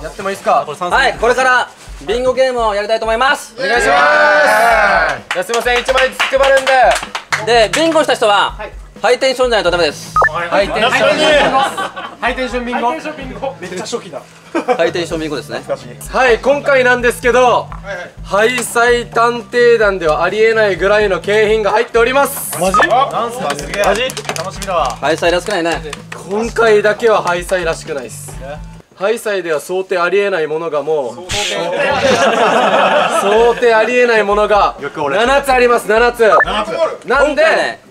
やってもいいですか？はいこれからビンゴゲームをやりたいと思います。お願いします。じゃあす。いません1枚ずつ配るんで。でビンゴした人はハイテンションじゃないとダメです。ハイテンション。ハイテンションビンゴ。めっちゃ初期だ。ハイテンションビンゴですね。はい今回なんですけどハイサイ探偵団ではありえないぐらいの景品が入っております。マジ？なんすかすげえ。マジ？楽しみだ。わハイサイらしくないね。今回だけはハイサイらしくないですハイサイでは想定ありえないものがもう想定ありえない。ものが7つあります7つ。なんで？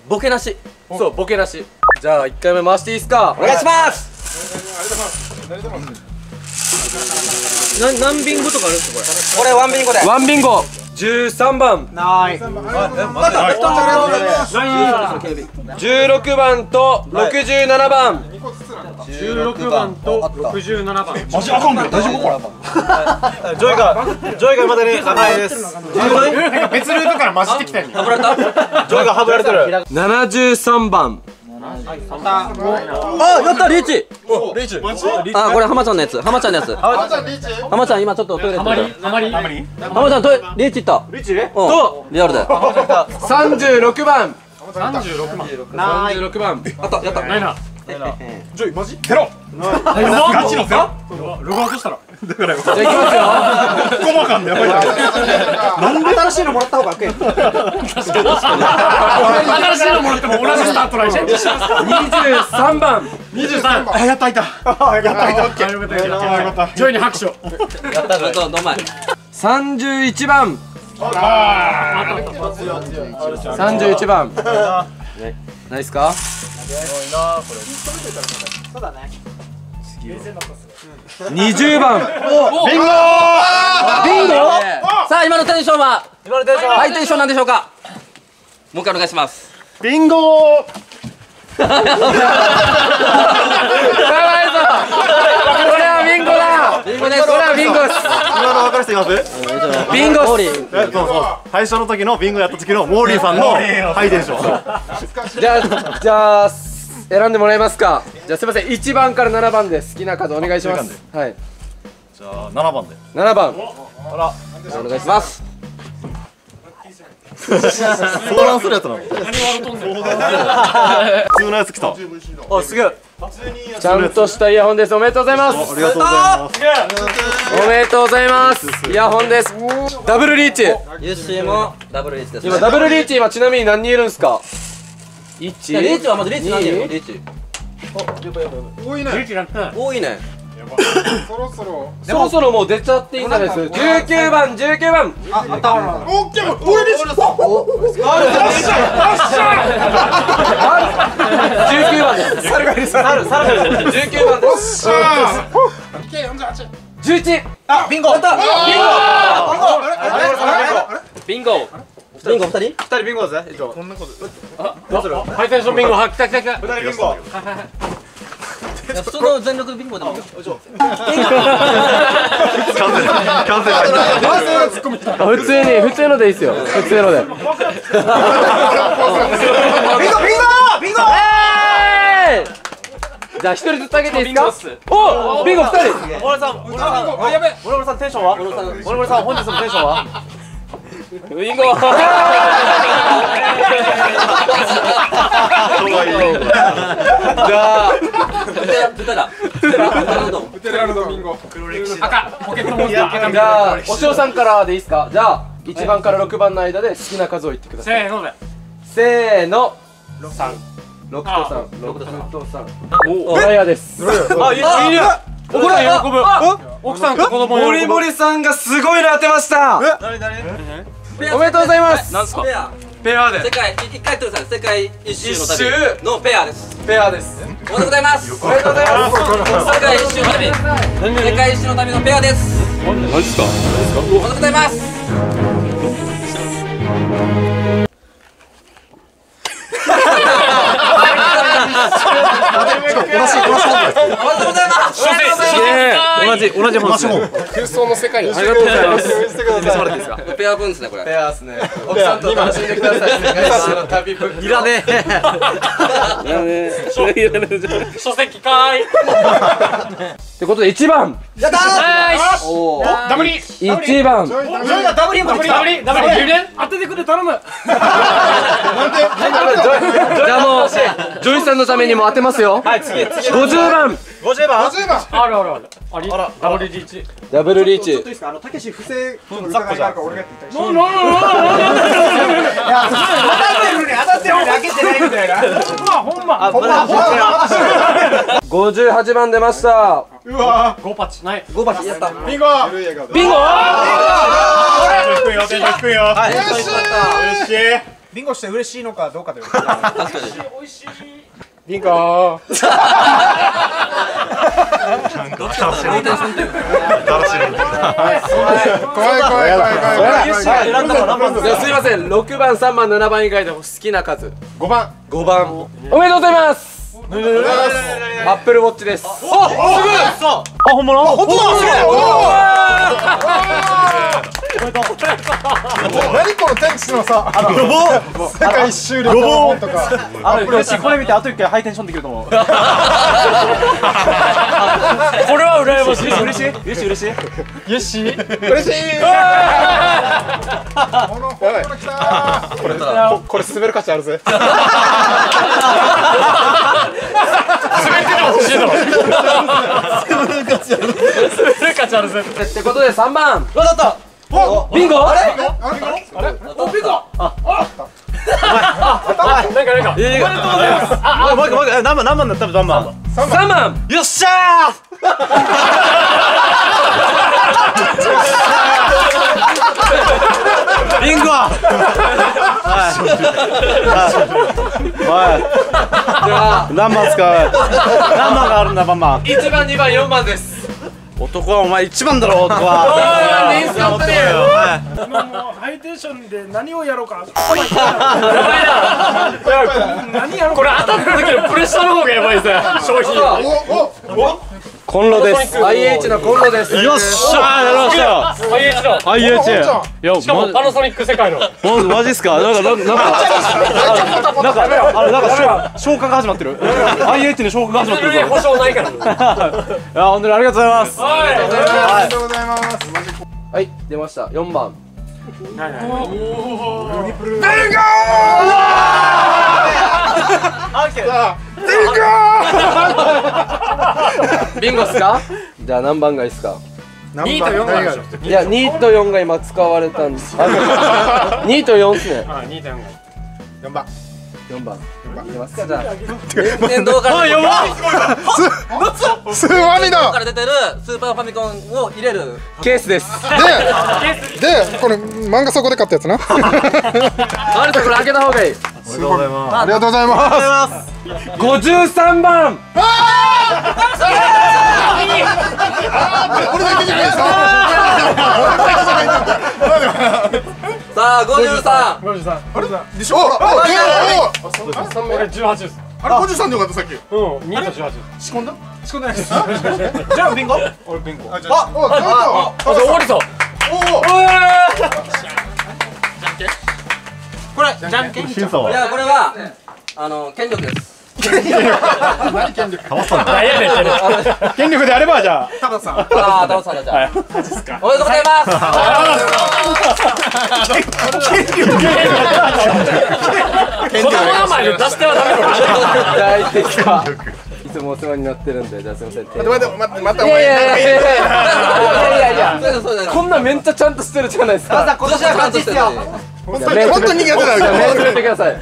ボケなし。そうボケなし。じゃあ1回目回していいですか？お願いします。な何ビンゴとかあるんですかこれ？これワンビンゴでワンビンゴ13番。ない。16番と67番。16番と67番。マジあかんの大丈夫？これジョイがジョイがまだね赤いです。別ルートから混じってきたジョイがはぶられてる。73番あやったリーチ。リーチ。あこれ浜ちゃんのやつ。浜ちゃんのやつ。浜ちゃん今ちょっとトイレ行って浜ちゃんトイレリーチ行った。リーチねとリアルで。36番。36番。36番。あったやった。ないな。ジョイマジ？ゼロ。ガチのゼロ。ロ。グアウトしたら。だからじゃあいきますよ。細かんだよ なんで新しいのもらった方が新しいの？もらっても同じスタートライン23番。23あやった。いた。あやったいた。ジョイに拍手。をやったぞどんまい31番。31番。ない。ですか20番。ビンゴさあ今のテンションは？今のテンションハイテンションなんでしょうか？もう一回お願いしますビンゴ。やばいぞこれはビンゴだ。ビンゴです。これはビンゴです。今の分かる人いますビンゴそうそう最初の時のビンゴやった時のモーリーさんのハイテンション。じゃあじゃあ選んでもらえますか。じゃあすいません。1番から7番で好きな数お願いします。はい。じゃあ7番で。7番。お願いします相談するやつなの何笑うとん。ねん普通のやつ来た。おすげえ。ちゃんとしたイヤホンです。おめでとうございます。ありがとうございます。おめでとうございます。イヤホンです。ダブルリーチ。ユッシーもダブルリーチです。ね今ダブルリーチ今ちなみに何人いるんすか？1じゃあリーチはまずリーチ何人いるリーチ。リーチなん。て多いねそろそろ。もう出ちゃっていいんじゃないです19番19番。19番です猿がいる猿猿19番です11あビンゴやったビンゴビンゴ二人二人ビンゴだぜ一応こんなことハイテンションビンゴは来た来た来た二人ビンゴ普通の全力ビンゴでも。普通に普通のでいいっすよ。普通ので。ビンゴビンゴビンゴえー！じゃあ一人ずつあげていいですか？おビンゴ二人。森森さんさんあやべ森森さんテンションは？森森さん本日のテンションは？ビンゴじゃあ出ただ出ただ赤ポケットモンスター赤じゃあお塩さんからでいいですかじゃあ1番から6番の間で好きな数を言ってくださいせーのでせーの3 6と3 6と3おラヤですあいいいいねこれ喜ぶ奥さんと子供モリモリさんがすごいの当てました誰誰おめでとうございます。なんすか？ペア。ペアで。世界一回取るさ世界一周の旅。のペアです。ペアです。おめでとうございます。おめでとうございます。世界一周の旅。世界一周の旅のペアです。マジですか？おめでとうございます。ございます同じ同じ本ですね空想の世界にありがとうございます。ペア分ですねこれペアースね奥さんと楽しんでください世界史の旅ぶいらねえいらねいらね書籍かーいってことで1番やったーダブリ1番ダブリンダブリダブリダブリ当ててくれ頼むじゃあもうジョイさんのためにも当てますよはい次次50番50番あるあるある。あり？ダブリリーチ。ダブルリーチ。いいですか？あのたけし不正疑いがあるから俺が言ったノーノーノーノーノーノ当たってるね当たってるね開けてないみたいな。ーほんまほんま。ほんま。58番出ました。うわ。ゴーパッチない。5番やった。ビンゴ。ビンゴ？低くよ低くよはいよしよしビンゴして嬉しいのかどうかという確かにビンい怖い怖い怖い。すいません。6番3番7番以外でも好きな数。5番。5番。おめでとうございます。アップルウォッチです。おすぐあ本物本当だ何この天地のさあの世界一周旅行本とか。あのよしこれ見てあと一回ハイテンションできると思う。これは羨ましい。嬉しい？嬉しい？嬉しい？嬉しい？この本物来たこれこれ進める価値あるぜ。ルカチある。ぜ。ってことで3番。わかったビンゴ？なんかなんか。おいもう一個もう一個え何番何番だった何番3番よっしゃービンゴ。はい。おい。何番っすか。何番があるんだバンバン1番2番4番です男はお前一番だろ男は おいミスカッ今もうハイテンションで何をやろうか。何やろうこれ当たった時のプレッシャーの方がやばいぜ商品コンロです。IH のコンロです。よっしゃーやりましたよ IH の IH いやしかもパナソニック世界の。ママジっすか？なんかなんかなんかなんかあれなんか消消化が始まってる。IH に消化が始まってるぞ。保証ないから。いや本当にありがとうございます。ありがとうございますはい出ました4番 ビンゴっすか？じゃあ何番がいいっすか？2と4があるいや2と4が今使われたんですあ2 と4っすね。あ2.5 4番。4番。いきます。かじゃあ電動から。電スーワミ動かだら出てるスーパーファミコンを入れる。ケースです。ででこれ漫画そこで買ったやつな。あるところ開けた方がいいありがとうございます。53番俺だけじゃないです。かさあ53 53でしょおおお俺18ですあれ53でよかったさっきうん。2と18仕込ん。だ仕込ん。でないですじゃあビンゴ俺ビンゴあああじゃあ終わりそうとおおこれじゃんけん。審査はいやこれはあの権力です。何権力？何やねんってね権力であればじゃあ。タカさん。ああタオさんだじゃあおめでとうございます。子供名前で出してはダメだ大敵はいつもお世話になってるんでじゃあすいません。待って待って待って待っておいやい前やいや。いやいやいやいやこんなめっちゃちゃんとしてるじゃないですか。今年は感じしてる本当に本当に逃げてないじゃあ目つぶってください。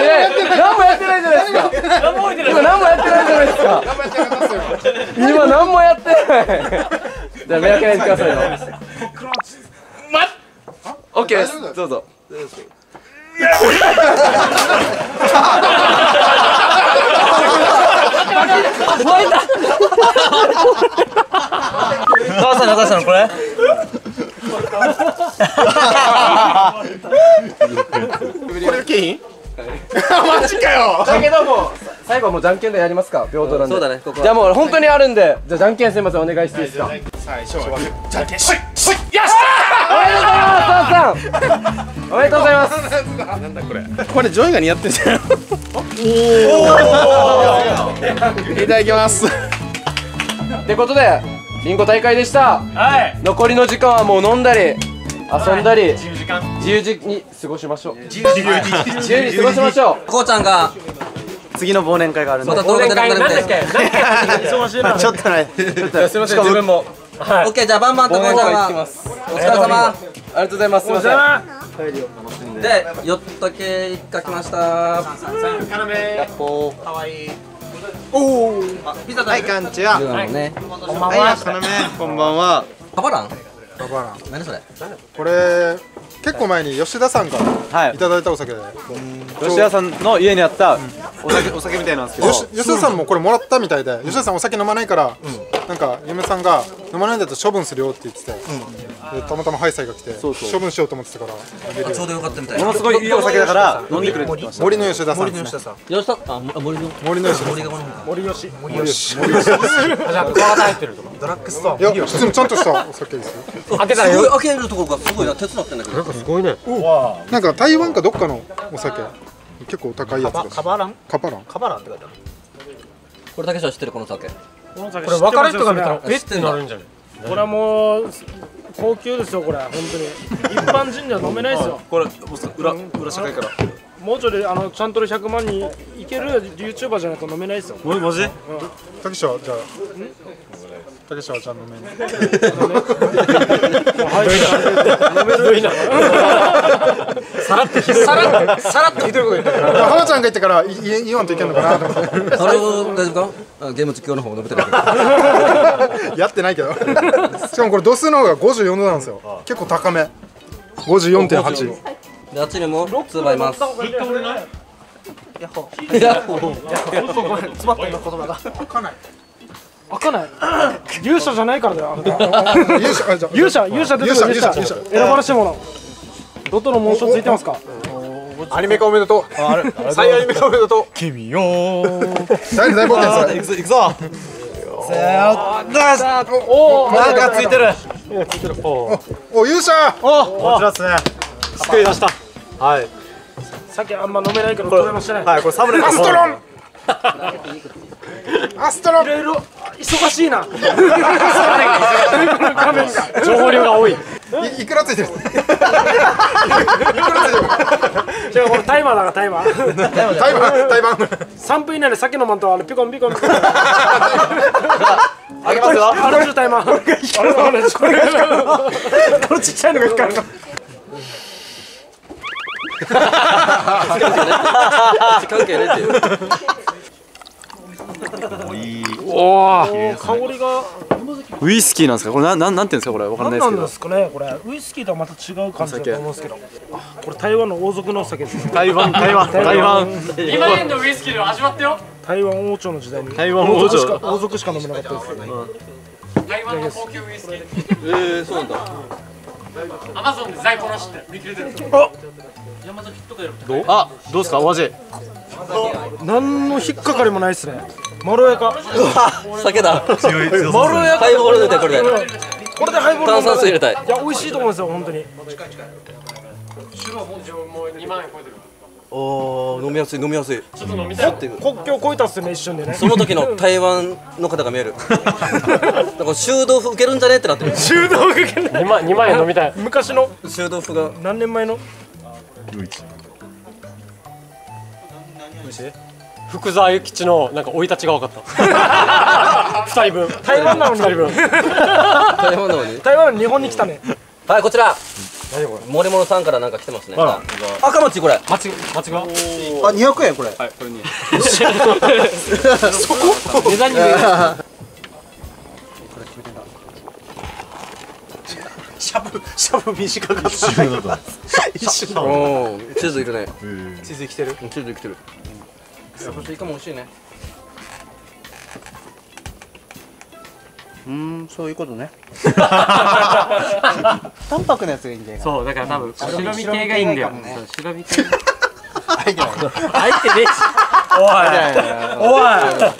え何もやってないじゃないですか何も置いてない今何もやってないじゃないですか今何もやってないじゃあ目開けないでくださいよオッケーですどうぞん中さんこれ？これ景品 マジかよ。だけどもう最後はもうじゃんけんでやりますか。平等なんで。そうだねここは。じゃあもう本当にあるんでじゃあじゃんけんすいませんお願いしていいですか。最初はじゃんけんしょい。しょいおめでとうございます。これジョイが似合ってんじゃん。いただきます。ってことでビンゴ大会でした。はい。残りの時間はもう飲んだり遊んだり自由時間。自由時に過ごしましょう。自由に。過ごしましょう。こうちゃんが次の忘年会があるんで。また動画で流れるんで 忙しいな。ちょっとね。すいません自分も。オッケーじゃあバンバンとこうちゃんは。お疲れ様。ありがとうございます。すいません。でよっとけ一かきましたはいこんにちはは。い。ねは。いやかなめこんばんは。パパラン？ババラン何それ？これ結構前に吉田さんからはい。いただいたお酒で、吉田さんの家にあったお酒お酒みたいなんですけど。吉田さんもこれもらったみたいで、吉田さんお酒飲まないから、なんか嫁さんが飲まないんだと処分するよって言ってて、でたまたまハイサイが来てそうそう。処分しようと思ってたから。ちょうどよかったみたい。ものすごいいいお酒だから飲んでくれってました。森の吉田さんですね。よしとあも森の森の吉田さん。森がこの森吉。森吉。じゃあクワガタ入ってるとか。いや普通にちゃんとしたお酒ですよ開けたらすごい開けるところがすごいな。手伝ってんだけど。すごいね。なんか台湾かどっかのお酒。結構高いやつカバラン？カパラン。カバランって書いてある。これだけしか知ってるこの酒。これ分かる人が見たらえってなるんじゃない？これはもう高級ですよこれ本当に。一般人じゃ飲めないですよ。これ裏裏社会から。もうちょいあのチャントル100万人いける YouTuber じゃないと飲めないですよ。もマジ？たけしはじゃあたけしはじゃあ飲めないさらっとさらっさらっとひどいこと言ったから。浜ちゃんが言ってからいい言わんといけんのかなと思って。あれ大丈夫か？あゲーム実況の方述べてるやってないけど。しかもこれ度数の方が54度なんですよ。結構高め。54.8であっちにも2倍います。やっほー詰まった今言葉が。開かない開かない。勇者じゃないからだよ勇者勇者勇者出てくる勇者勇者。選ばれし者。ロトの紋章ついてますか？アニメ化おめでとう再アニメ化おめでとう君よ大大冒険行くぞ行くぞおおなんかついてるお勇者こちらですね救い出したはい酒あんま飲めないから取れましてないはいこれサムネアストロンアストロ。ンいろいろ。忙しいな。情報量が多い。いいくらついてる？違うこれタイマーだからタイマー台湾台湾3分以内で酒飲まんとあれピコンピコン。あげますよ。あれのタイマーあれあれこれちっちゃいのが光るの関係ねっていう香りが。ウイスキーなんですか？これなんなんなんていうんですか？これわかんない何ですけど。なんですかね？これ。ウイスキーとはまた違う感じだと思うんですけど。あこれ台湾の王族の酒です台湾台湾台湾。今年のウイスキーで味わってよ。台湾王朝の時代に。台湾王朝。しか王族しか飲めなかったです台湾の高級ウイスキー。えー、そうなんだ。アマゾンで在庫なしって見切れてる。あどうですか？お味何の引っかかりもないですね。まろやか。酒だ。まろやか。ハイボールでこれで。これでハイボール炭酸水入れたい。いや美味しいと思うんですよ本当に。白はもうもう2万円超えてるおー飲みやすい飲みやすい。ちょっと飲みたい。国境越えたっすよね一瞬でね。その時の台湾の方が見える。だから修道府受けるんじゃね？ってなってる。中道がけない2万2万円飲みたい。昔の。修道府が何年前の？福沢諭吉のなんか生い立ちが分かった。2人分。台湾なのに。2人分。台湾なのに？台湾の日本に来たね。はいこちら。森物さんからなんか来てますね。赤餅これ。間違間違うあ200円これ。はいこれに。値段にしゃぶしゃぶ短かった。一瞬だ。おー。チーズいるね。地図来てる？うんチーズ生きてるそしてイカも美味しいね。うんそういうことね。淡白なやつがいいんだよ。そうだから多分白身系がいいんだよ。白身系 入ってない。入ってねえし。おい。お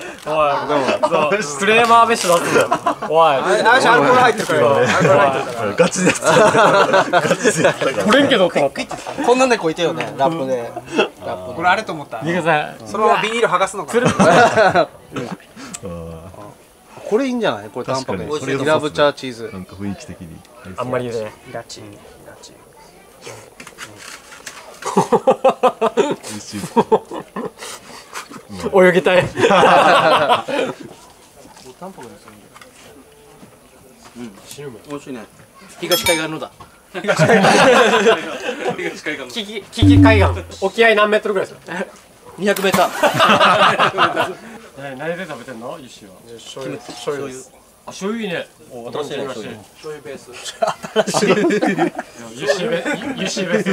いおいそうクレーマーベッシュ出すんだよ。おい。あれアルコール入ってるからガチでやったガチでやったから取れんけどこんな猫いたよねラップでラップこれあれと思った見てくさいそのままビニール剥がすのかこれいいんじゃないこれタンパク確かにイラブチャーチーズなんか雰囲気的にあんまりねラチイラチ美味しい泳ぎたい。美味しいね。東海岸のだ。キキキキ海岸沖合何メートルぐらいですか200メーター何何で食べてんの？ユッシーは醤油。醤油。あ醤油いいね。お新しいね醤油ベース。ユッシーベユッシーベース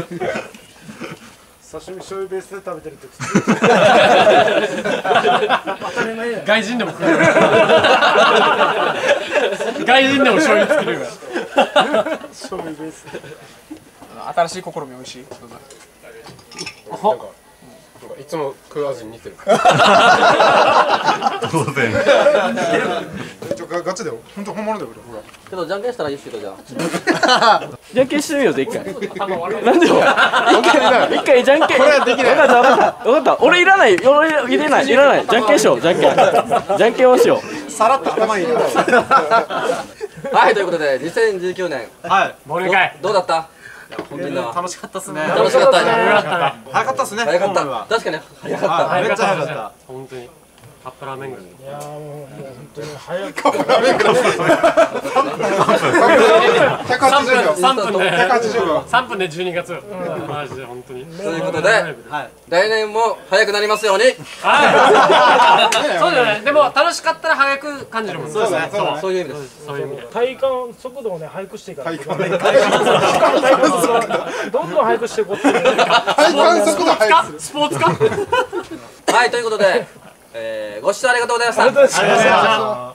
刺身醤油ベースで食べてるって 外人でも食える外人でも醤油作れる。醤油ベース。新しい試み美味しい。いつも食わずに似てる当然ガガチだよ。本当本物だよこれ。ほら。けどじゃんけんしたらいいっすけどじゃあ じゃんけんしてみようぜ一回。なんでよ。一回じゃんけん。これはできない。分かった分かった。分かった。俺いらない。俺入れない。いらない。じゃんけんしよう。じゃんけん。じゃんけんをしよう。さらっと頭に入れた はいということで2019年はい忘年会どうだった？本当にな。楽しかったっすね。楽しかったね。早かった。っすね早かった。確かに早かった。めっちゃ早かった。本当にカップラーメンぐらい。いやーもうもう本当に早く。180秒3分で180秒3分で。12月。マジで本当に。ということで来年も早くなりますように。はい。そうだよね。でも楽しかったら早く感じるもんそうですね。そう。そういう意味です。そういう意味で。体感速度をね速くしていかないと。体体感どんどん速くしていこう体感速度スポーツかはいということで、えーご視聴ありがとうございました。ありがとうございました